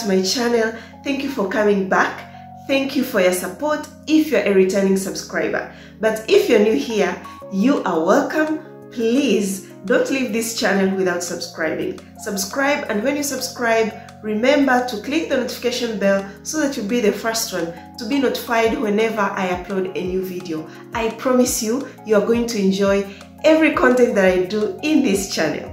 to my channel. Thank you for coming back. Thank you for your support if you're a returning subscriber. But if you're new here, you are welcome. Please don't leave this channel without subscribing. Subscribe and when you subscribe, remember to click the notification bell so that you'll be the first one to be notified whenever I upload a new video. I promise you, you are going to enjoy every content that I do in this channel.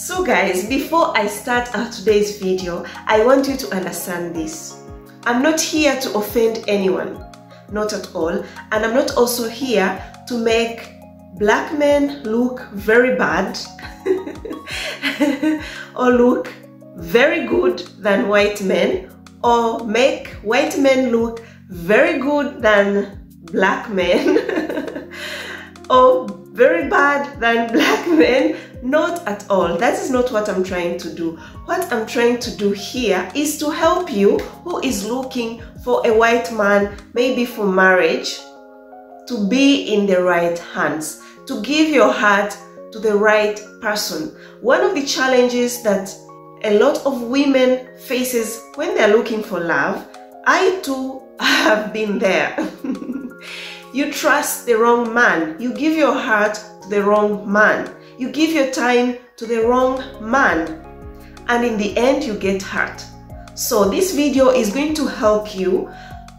So guys, before I start our today's video, I want you to understand this. I'm not here to offend anyone, not at all, and I'm not also here to make black men look very bad or look very good than white men or make white men look very good than black men or very bad than black men not at all. That is not what I'm trying to do. What I'm trying to do here is to help you who is looking for a white man, maybe for marriage, to be in the right hands, to give your heart to the right person. One of the challenges that a lot of women faces when they're looking for love, I too have been there. you trust the wrong man. You give your heart to the wrong man you give your time to the wrong man and in the end you get hurt. So this video is going to help you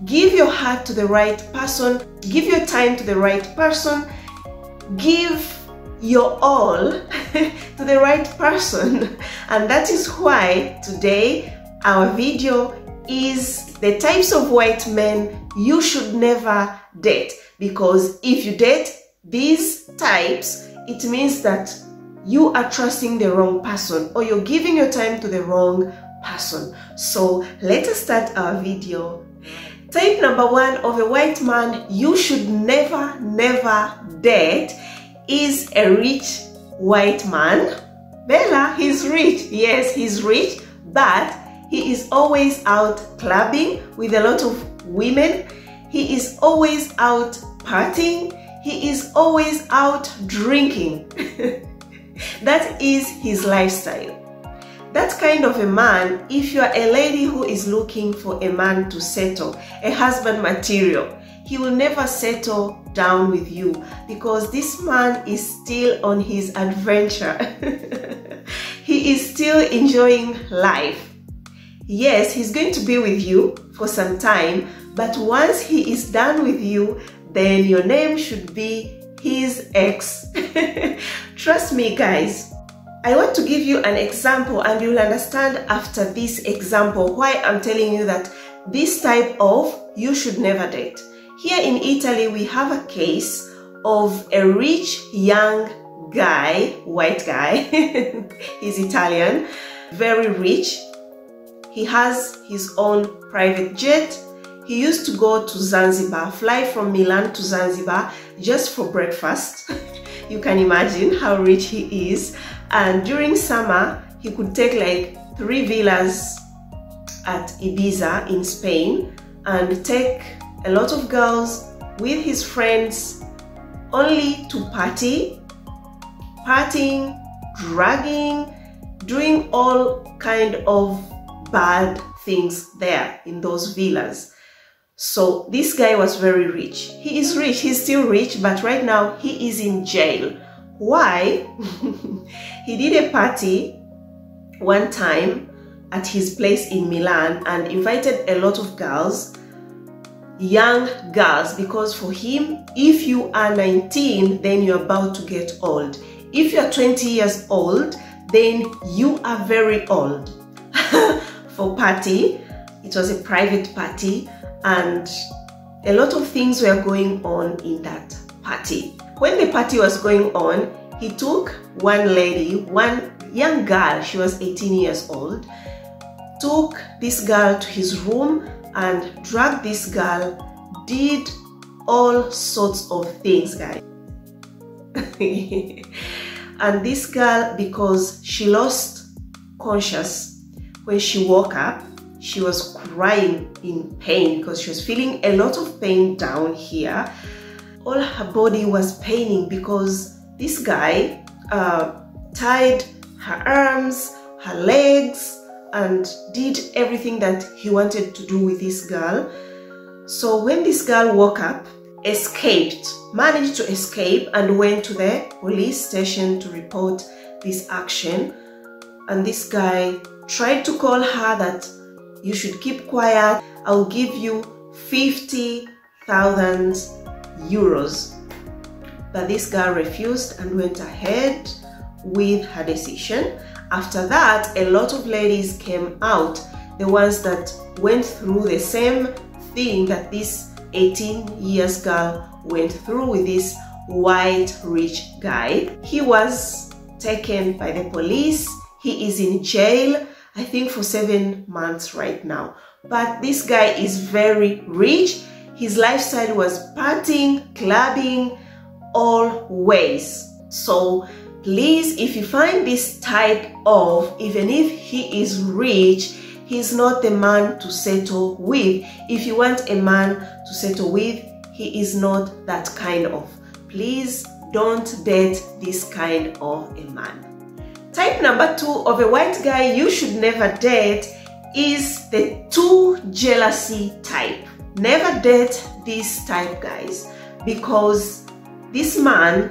give your heart to the right person, give your time to the right person, give your all to the right person. And that is why today our video is the types of white men you should never date. Because if you date these types, it means that you are trusting the wrong person or you're giving your time to the wrong person. So let us start our video. Type number one of a white man you should never, never date is a rich white man. Bella, he's rich. Yes, he's rich, but he is always out clubbing with a lot of women. He is always out partying he is always out drinking. that is his lifestyle. That kind of a man, if you are a lady who is looking for a man to settle, a husband material, he will never settle down with you because this man is still on his adventure. he is still enjoying life. Yes, he's going to be with you for some time, but once he is done with you, then your name should be his ex. Trust me, guys. I want to give you an example and you'll understand after this example why I'm telling you that this type of you should never date. Here in Italy, we have a case of a rich young guy, white guy, he's Italian, very rich. He has his own private jet, he used to go to Zanzibar, fly from Milan to Zanzibar just for breakfast. you can imagine how rich he is. And during summer, he could take like three villas at Ibiza in Spain and take a lot of girls with his friends only to party, partying, dragging, doing all kind of bad things there in those villas. So this guy was very rich. He is rich, he's still rich, but right now he is in jail. Why? he did a party one time at his place in Milan and invited a lot of girls, young girls, because for him, if you are 19, then you're about to get old. If you're 20 years old, then you are very old. for party, it was a private party and a lot of things were going on in that party. When the party was going on, he took one lady, one young girl, she was 18 years old, took this girl to his room and dragged this girl, did all sorts of things, guys. and this girl, because she lost conscious when she woke up, she was crying in pain because she was feeling a lot of pain down here. All her body was paining because this guy uh, tied her arms, her legs, and did everything that he wanted to do with this girl. So when this girl woke up, escaped, managed to escape and went to the police station to report this action. And this guy tried to call her that you should keep quiet. I'll give you 50,000 euros. But this girl refused and went ahead with her decision. After that, a lot of ladies came out, the ones that went through the same thing that this 18 years girl went through with this white rich guy. He was taken by the police. He is in jail, I think for seven months right now. But this guy is very rich. His lifestyle was partying, clubbing, all ways. So please, if you find this type of, even if he is rich, he's not the man to settle with. If you want a man to settle with, he is not that kind of. Please don't date this kind of a man. Type number two of a white guy you should never date is the too jealousy type. Never date this type, guys, because this man,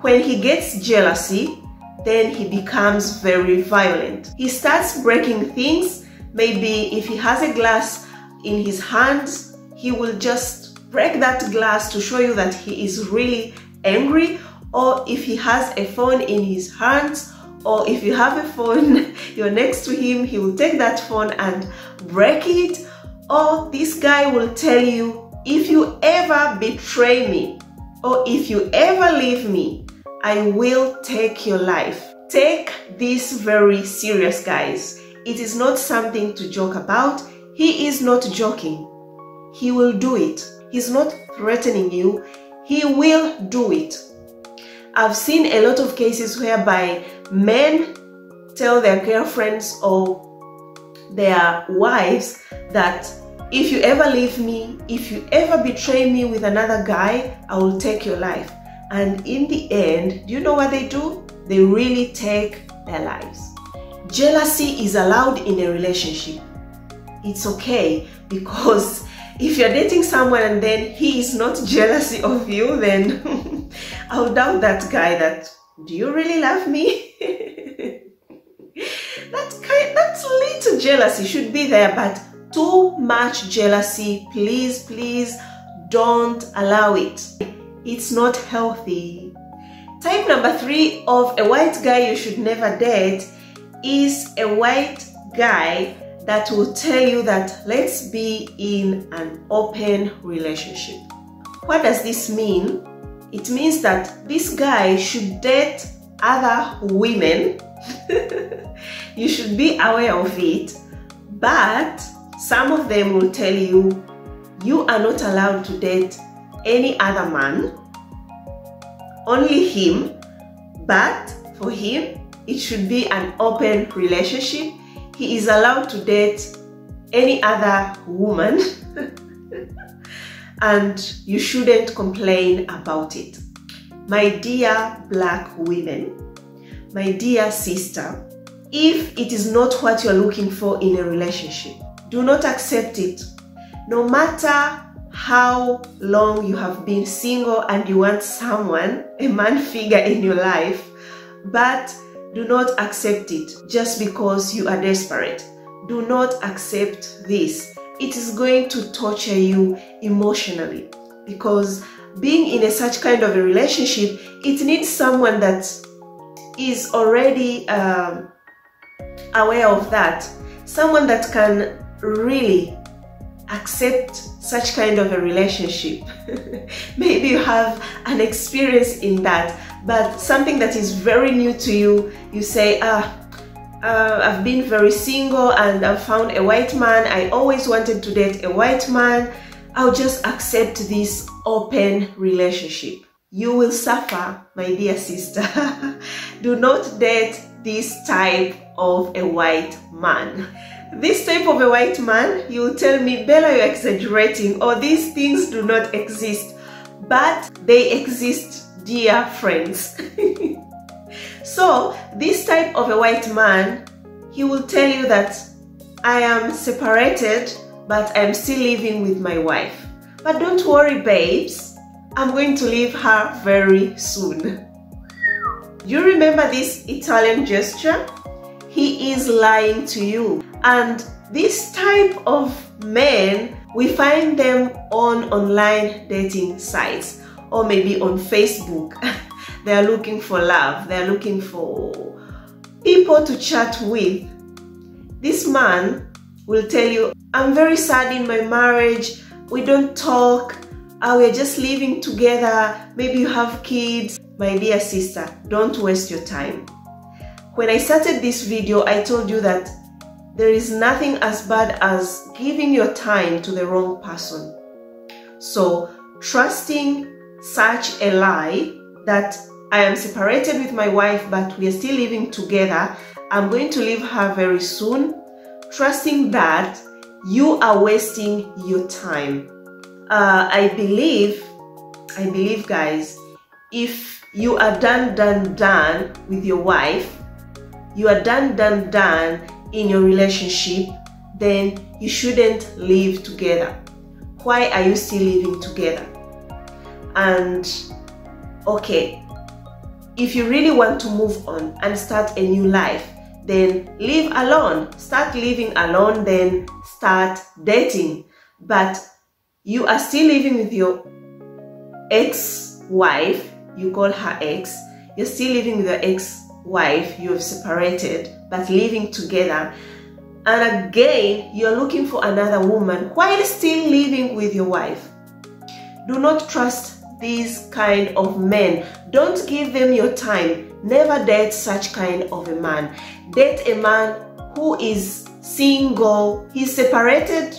when he gets jealousy, then he becomes very violent. He starts breaking things. Maybe if he has a glass in his hands, he will just break that glass to show you that he is really angry. Or if he has a phone in his hands, or if you have a phone, you're next to him, he will take that phone and break it. Or this guy will tell you, if you ever betray me, or if you ever leave me, I will take your life. Take this very serious, guys. It is not something to joke about. He is not joking. He will do it. He's not threatening you. He will do it. I've seen a lot of cases whereby men tell their girlfriends or their wives that if you ever leave me, if you ever betray me with another guy, I will take your life. And in the end, do you know what they do? They really take their lives. Jealousy is allowed in a relationship. It's okay because if you're dating someone and then he is not jealousy of you, then I would doubt that guy that, do you really love me? that kind, that little jealousy should be there, but too much jealousy, please, please don't allow it. It's not healthy. Type number three of a white guy you should never date is a white guy that will tell you that let's be in an open relationship. What does this mean? It means that this guy should date other women. you should be aware of it, but some of them will tell you you are not allowed to date any other man, only him, but for him, it should be an open relationship. He is allowed to date any other woman and you shouldn't complain about it. My dear black women, my dear sister, if it is not what you're looking for in a relationship, do not accept it. No matter how long you have been single and you want someone, a man figure in your life, but do not accept it just because you are desperate. Do not accept this. It is going to torture you emotionally because being in a such kind of a relationship, it needs someone that is already um, aware of that. Someone that can really accept such kind of a relationship. Maybe you have an experience in that, but something that is very new to you, you say, ah, uh, I've been very single and I've found a white man. I always wanted to date a white man. I'll just accept this open relationship. You will suffer, my dear sister. Do not date this type of a white man. This type of a white man, you will tell me, Bella, you're exaggerating, or these things do not exist, but they exist, dear friends. So this type of a white man, he will tell you that I am separated, but I'm still living with my wife. But don't worry, babes. I'm going to leave her very soon. You remember this Italian gesture? He is lying to you. And this type of men, we find them on online dating sites or maybe on Facebook. they are looking for love, they are looking for people to chat with. This man will tell you, I'm very sad in my marriage, we don't talk, uh, we're just living together, maybe you have kids. My dear sister, don't waste your time. When I started this video, I told you that there is nothing as bad as giving your time to the wrong person. So, trusting such a lie that I am separated with my wife, but we are still living together, I'm going to leave her very soon, trusting that you are wasting your time. Uh, I believe, I believe, guys, if you are done, done, done with your wife, you are done, done, done in your relationship, then you shouldn't live together. Why are you still living together? And okay, if you really want to move on and start a new life, then live alone. Start living alone, then start dating. But you are still living with your ex wife, you call her ex, you're still living with your ex wife, you have separated, but living together. And again, you're looking for another woman while still living with your wife. Do not trust these kind of men. Don't give them your time. Never date such kind of a man. Date a man who is single, he's separated.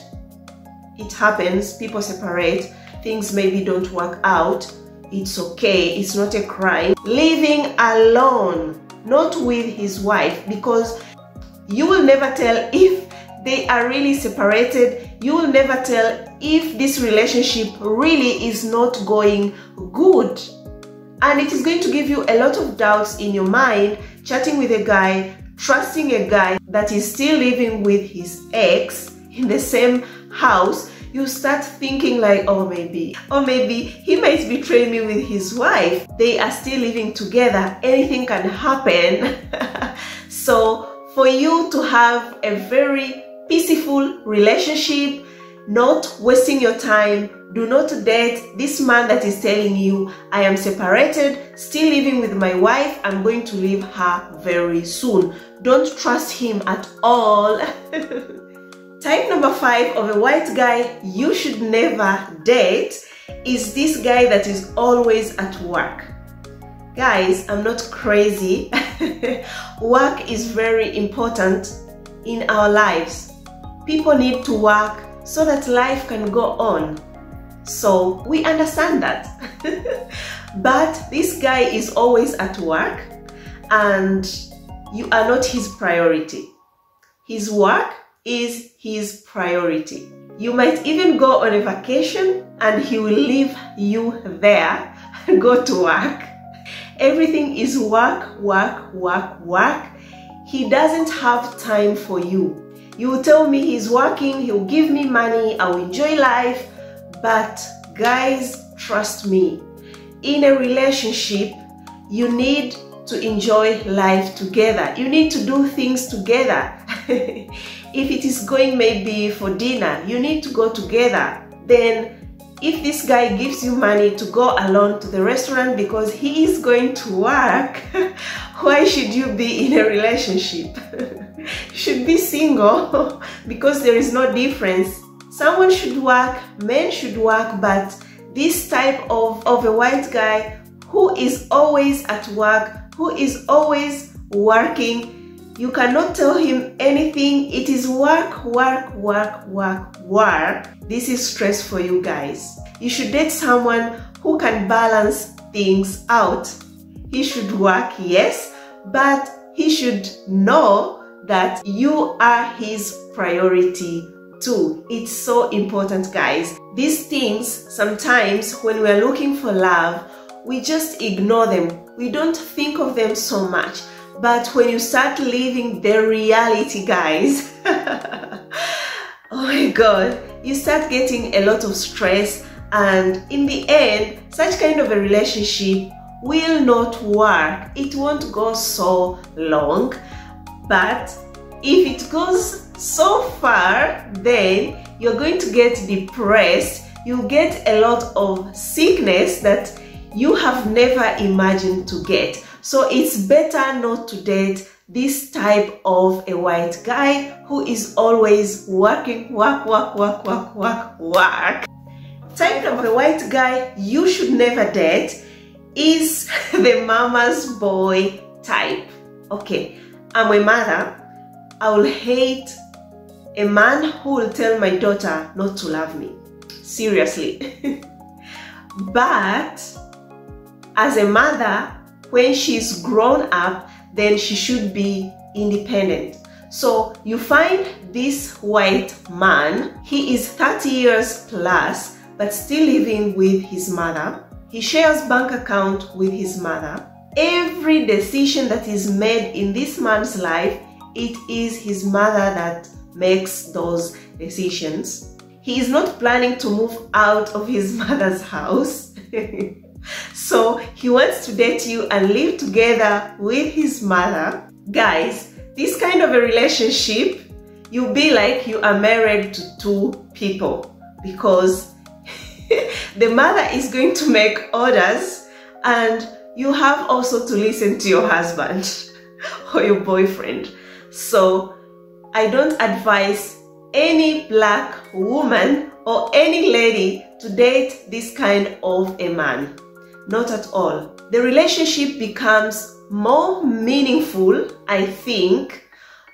It happens, people separate, things maybe don't work out. It's okay, it's not a crime. Living alone not with his wife because you will never tell if they are really separated you will never tell if this relationship really is not going good and it is going to give you a lot of doubts in your mind chatting with a guy trusting a guy that is still living with his ex in the same house you start thinking like, oh, maybe, or maybe he might betray me with his wife. They are still living together. Anything can happen. so for you to have a very peaceful relationship, not wasting your time, do not date this man that is telling you, I am separated, still living with my wife, I'm going to leave her very soon. Don't trust him at all. Type number five of a white guy you should never date is this guy that is always at work. Guys, I'm not crazy. work is very important in our lives. People need to work so that life can go on. So we understand that. but this guy is always at work and you are not his priority. His work is his priority. You might even go on a vacation and he will leave you there and go to work. Everything is work, work, work, work. He doesn't have time for you. You will tell me he's working, he'll give me money, I'll enjoy life. But guys, trust me, in a relationship, you need to enjoy life together. You need to do things together. if it is going maybe for dinner, you need to go together. Then if this guy gives you money to go alone to the restaurant because he is going to work, why should you be in a relationship? should be single because there is no difference. Someone should work, men should work, but this type of, of a white guy who is always at work, who is always working, you cannot tell him anything. It is work, work, work, work, work. This is stress for you guys. You should date someone who can balance things out. He should work, yes, but he should know that you are his priority too. It's so important, guys. These things, sometimes when we're looking for love, we just ignore them. We don't think of them so much. But when you start living the reality, guys, oh my god, you start getting a lot of stress, and in the end, such kind of a relationship will not work. It won't go so long. But if it goes so far, then you're going to get depressed. You get a lot of sickness that you have never imagined to get. So it's better not to date this type of a white guy who is always working, work, work, work, work, work, work. Type of a white guy you should never date is the mama's boy type. Okay, I'm a mother. I will hate a man who will tell my daughter not to love me. Seriously. but as a mother, when she's grown up, then she should be independent. So you find this white man, he is 30 years plus, but still living with his mother. He shares bank account with his mother. Every decision that is made in this man's life, it is his mother that makes those decisions. He is not planning to move out of his mother's house. so he wants to date you and live together with his mother. Guys, this kind of a relationship, you'll be like you are married to two people because the mother is going to make orders and you have also to listen to your husband or your boyfriend. So I don't advise any black woman or any lady to date this kind of a man. Not at all. The relationship becomes more meaningful, I think,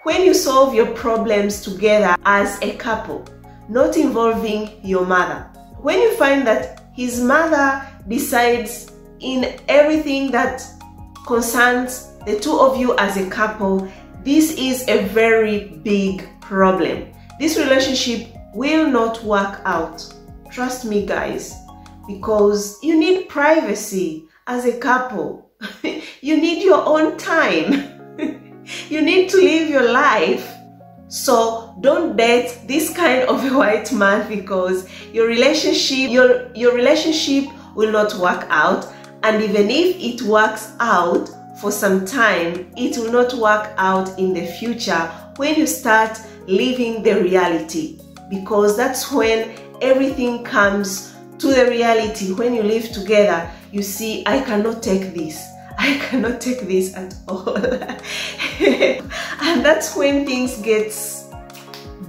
when you solve your problems together as a couple, not involving your mother. When you find that his mother decides in everything that concerns the two of you as a couple, this is a very big problem. This relationship will not work out. Trust me, guys because you need privacy as a couple. you need your own time. you need to live your life. So don't date this kind of a white man because your relationship your your relationship will not work out and even if it works out for some time it will not work out in the future when you start living the reality. Because that's when everything comes to the reality. When you live together you see i cannot take this. I cannot take this at all. And that's when things get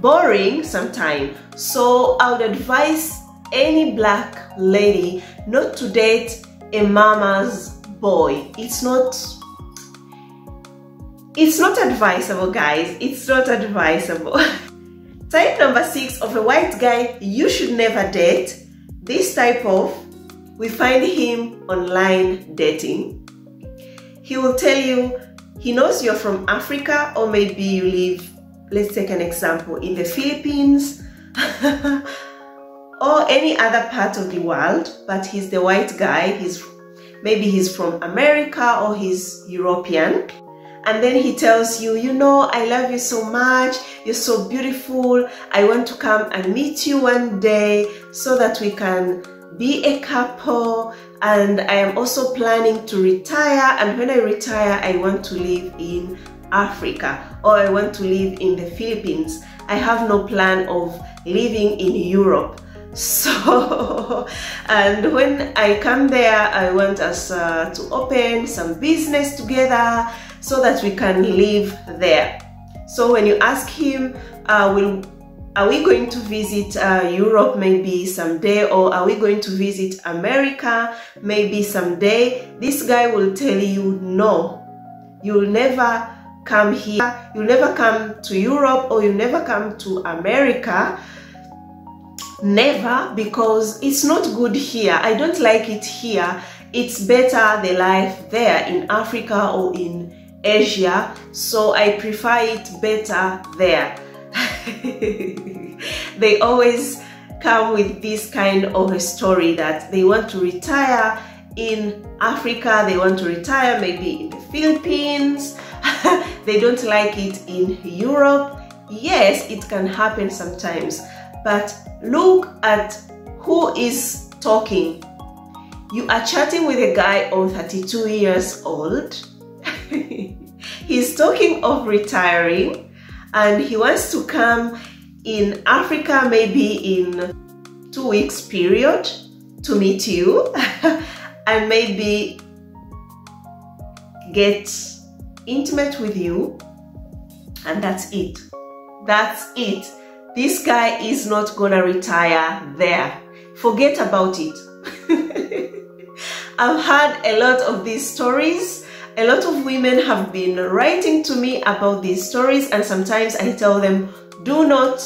boring sometimes so i would advise any black lady not to date a mama's boy. It's not it's not advisable guys. It's not advisable. Type number six of a white guy you should never date. This type of, we find him online dating. He will tell you he knows you're from Africa or maybe you live, let's take an example, in the Philippines or any other part of the world, but he's the white guy. He's maybe he's from America or he's European and then he tells you, you know, I love you so much, you're so beautiful, I want to come and meet you one day so that we can be a couple and I am also planning to retire and when I retire I want to live in Africa or I want to live in the Philippines. I have no plan of living in Europe. So, and when I come there, I want us uh, to open some business together so that we can live there. So when you ask him, uh, will, are we going to visit uh, Europe maybe someday or are we going to visit America maybe someday? This guy will tell you no, you'll never come here, you'll never come to Europe or you'll never come to America never because it's not good here. I don't like it here. It's better the life there in africa or in Asia, so I prefer it better there. they always come with this kind of a story that they want to retire in Africa, they want to retire maybe in the Philippines, they don't like it in Europe. Yes, it can happen sometimes, but look at who is talking. You are chatting with a guy of 32 years old. He's talking of retiring and he wants to come in Africa maybe in two weeks period to meet you and maybe get intimate with you and that's it that's it this guy is not gonna retire there. Forget about it. I've had a lot of these stories. A lot of women have been writing to me about these stories and sometimes i tell them do not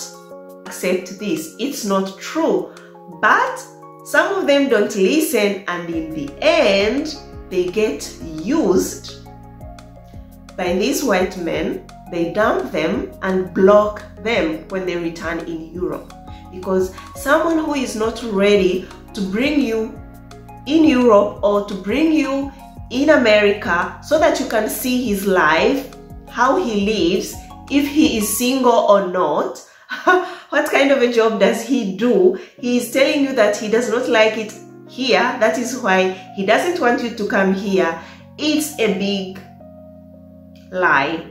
accept this. It's not true. But some of them don't listen and in the end they get used by these white men, they dump them and block them when they return in Europe. Because someone who is not ready to bring you in Europe or to bring you in America so that you can see his life, how he lives, if he is single or not, what kind of a job does he do? He is telling you that he does not like it here. That is why he doesn't want you to come here. It's a big lie.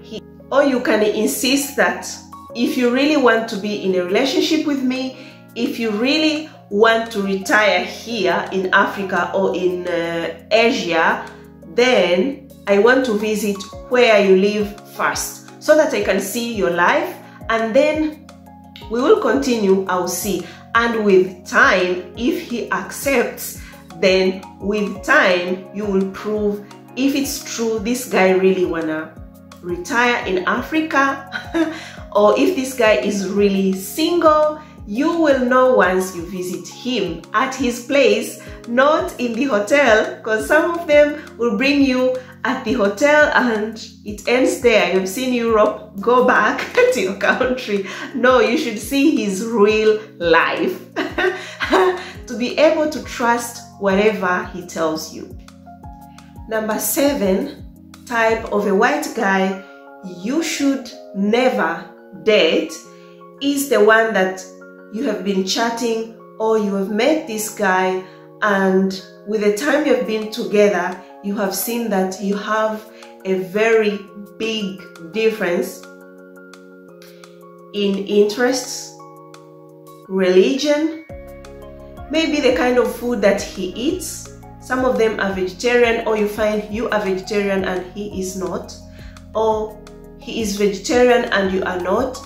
Or you can insist that if you really want to be in a relationship with me, if you really want to retire here in Africa or in uh, Asia, then I want to visit where you live first so that I can see your life and then we will continue, I'll see. And with time, if he accepts, then with time, you will prove if it's true this guy really wanna retire in Africa or if this guy is really single, you will know once you visit him at his place, not in the hotel, because some of them will bring you at the hotel and it ends there. You've seen Europe, go back to your country. No, you should see his real life to be able to trust whatever he tells you. Number seven, type of a white guy you should never date is the one that you have been chatting or you have met this guy and with the time you've been together you have seen that you have a very big difference in interests religion maybe the kind of food that he eats. Some of them are vegetarian or you find you are vegetarian and he is not. Or he is vegetarian and you are not.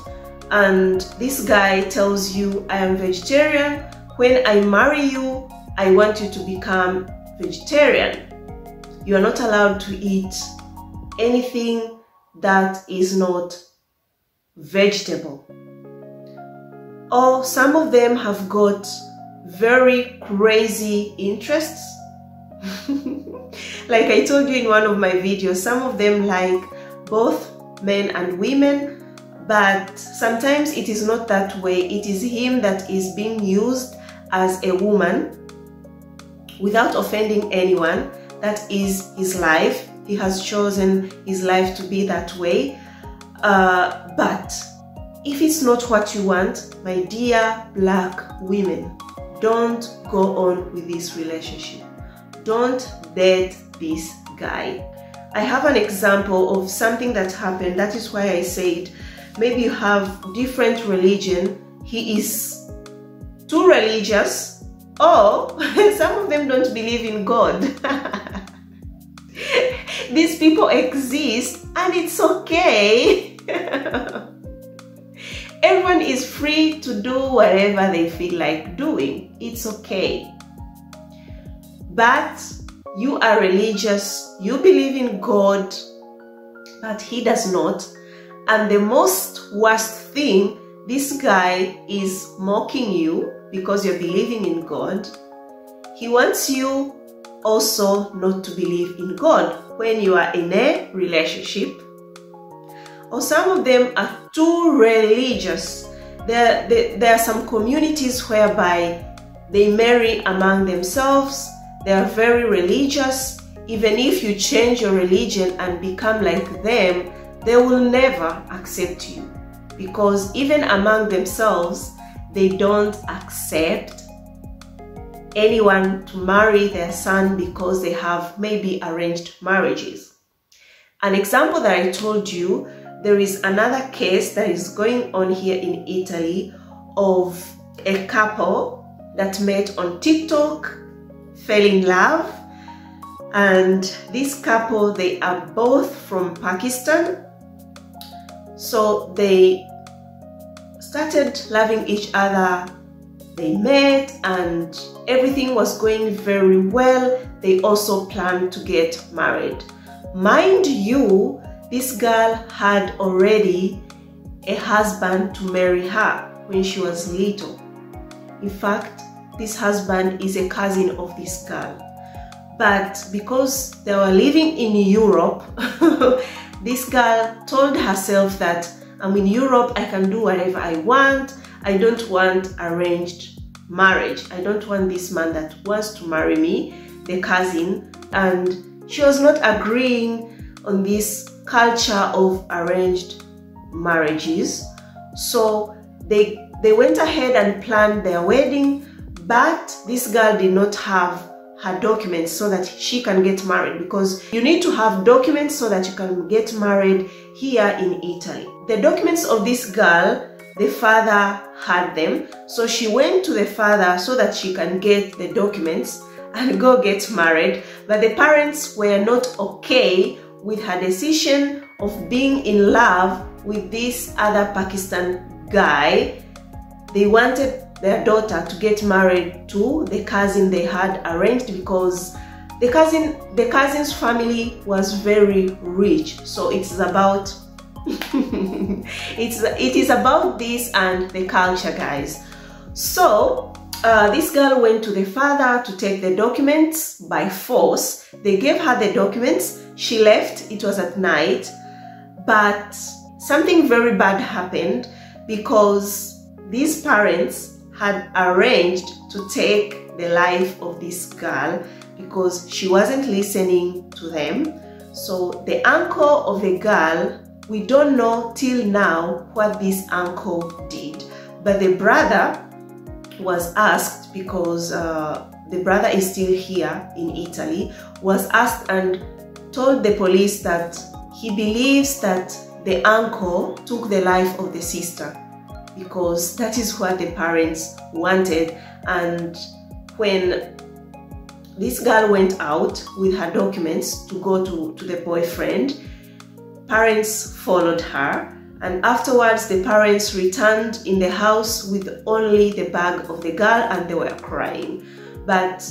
And this guy tells you I am vegetarian. When I marry you I want you to become vegetarian. You are not allowed to eat anything that is not vegetable. Or some of them have got very crazy interests. Like I told you in one of my videos, some of them like both men and women, but sometimes it is not that way. It is him that is being used as a woman without offending anyone. That is his life. He has chosen his life to be that way. Uh, but if it's not what you want, my dear black women, don't go on with this relationship don't date this guy. I have an example of something that happened. That is why I said maybe you have different religion. He is too religious or some of them don't believe in God. These people exist and it's okay. Everyone is free to do whatever they feel like doing. It's okay but you are religious, you believe in God, but he does not. And the most worst thing, this guy is mocking you because you're believing in God. He wants you also not to believe in God when you are in a relationship. Or some of them are too religious. There, there, there are some communities whereby they marry among themselves they are very religious. Even if you change your religion and become like them, they will never accept you because even among themselves, they don't accept anyone to marry their son because they have maybe arranged marriages. An example that I told you, there is another case that is going on here in Italy of a couple that met on TikTok, fell in love, and this couple they are both from Pakistan. So they started loving each other. They met and everything was going very well. They also planned to get married. Mind you, this girl had already a husband to marry her when she was little. In fact, this husband is a cousin of this girl. But because they were living in Europe, this girl told herself that I'm in Europe, I can do whatever I want. I don't want arranged marriage. I don't want this man that wants to marry me, the cousin. And she was not agreeing on this culture of arranged marriages. So they they went ahead and planned their wedding, but this girl did not have her documents so that she can get married because you need to have documents so that you can get married here in Italy. The documents of this girl, the father had them, so she went to the father so that she can get the documents and go get married. But the parents were not okay with her decision of being in love with this other Pakistan guy they wanted their daughter to get married to the cousin they had arranged because the cousin the cousin's family was very rich. So it's about it's it is about this and the culture guys. So uh, this girl went to the father to take the documents by force. They gave her the documents. She left. It was at night. But something very bad happened because these parents had arranged to take the life of this girl because she wasn't listening to them. So the uncle of the girl, we don't know till now what this uncle did. But the brother was asked because uh, the brother is still here in Italy, was asked and told the police that he believes that the uncle took the life of the sister because that is what the parents wanted. And when this girl went out with her documents to go to, to the boyfriend, parents followed her. And afterwards, the parents returned in the house with only the bag of the girl and they were crying. But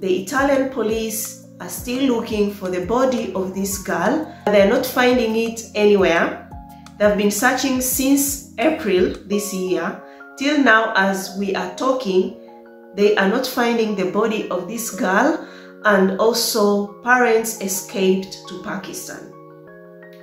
the Italian police are still looking for the body of this girl. They're not finding it anywhere. They've been searching since April this year, till now as we are talking, they are not finding the body of this girl and also parents escaped to Pakistan.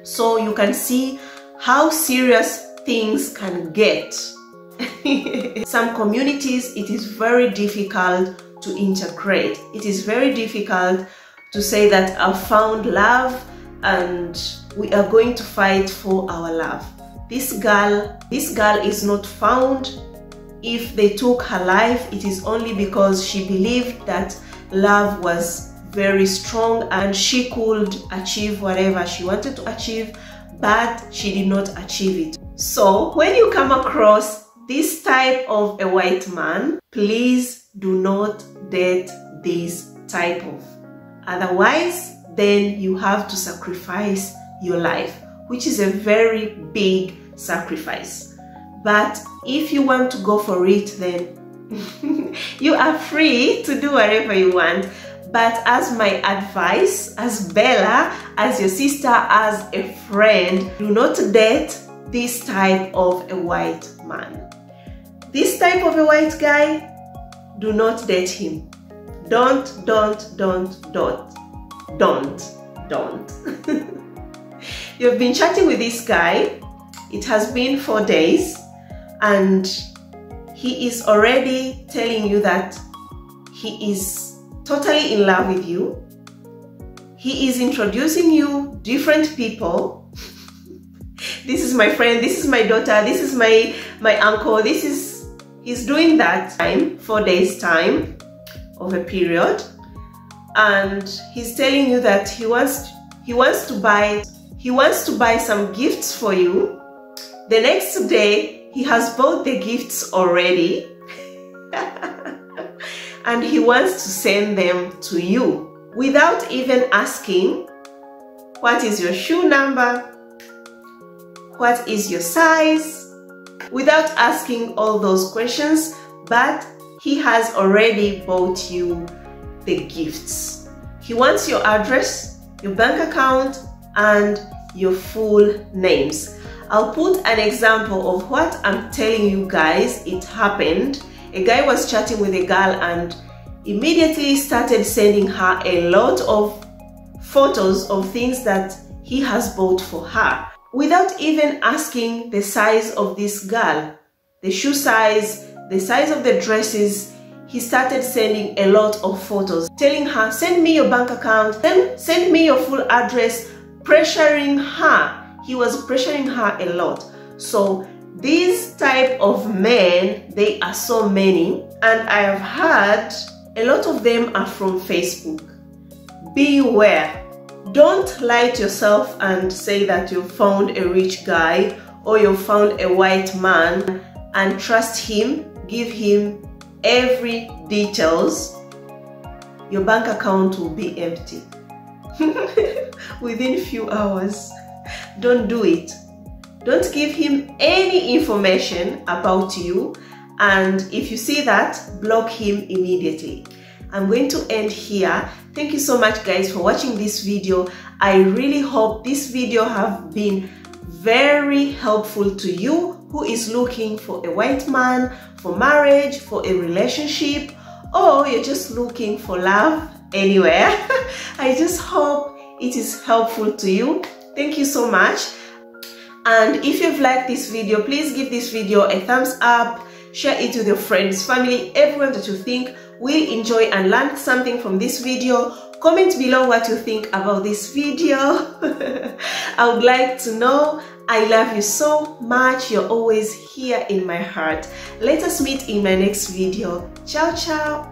So you can see how serious things can get. Some communities, it is very difficult to integrate. It is very difficult to say that I've found love and we are going to fight for our love this girl this girl is not found. If they took her life it is only because she believed that love was very strong and she could achieve whatever she wanted to achieve but she did not achieve it. So when you come across this type of a white man please do not date this type of. Otherwise then you have to sacrifice your life which is a very big sacrifice. But if you want to go for it, then you are free to do whatever you want. But as my advice, as Bella, as your sister, as a friend, do not date this type of a white man. This type of a white guy, do not date him. Don't, don't, don't, don't, don't, don't. You've been chatting with this guy it has been four days and he is already telling you that he is totally in love with you. He is introducing you different people. this is my friend, this is my daughter, this is my, my uncle, this is, he's doing that time, four days time of a period. And he's telling you that he wants, he wants to buy, he wants to buy some gifts for you. The next day, he has bought the gifts already. and he wants to send them to you without even asking what is your shoe number, what is your size, without asking all those questions, but he has already bought you the gifts. He wants your address, your bank account, and your full names. I'll put an example of what I'm telling you guys it happened a guy was chatting with a girl and immediately started sending her a lot of photos of things that he has bought for her without even asking the size of this girl, the shoe size, the size of the dresses. He started sending a lot of photos, telling her, send me your bank account, then send me your full address, pressuring her. He was pressuring her a lot. So these type of men, they are so many and I have heard a lot of them are from Facebook. Beware. Don't lie to yourself and say that you found a rich guy or you found a white man and trust him, give him every details. Your bank account will be empty within few hours. Don't do it. Don't give him any information about you and if you see that, block him immediately. I'm going to end here. Thank you so much guys for watching this video. I really hope this video have been very helpful to you who is looking for a white man, for marriage, for a relationship, or you're just looking for love anywhere. I just hope it is helpful to you. Thank you so much. And if you've liked this video please give this video a thumbs up. Share it with your friends family everyone that you think will enjoy and learn something from this video. Comment below what you think about this video. I would like to know. I love you so much. You're always here in my heart. Let us meet in my next video. Ciao ciao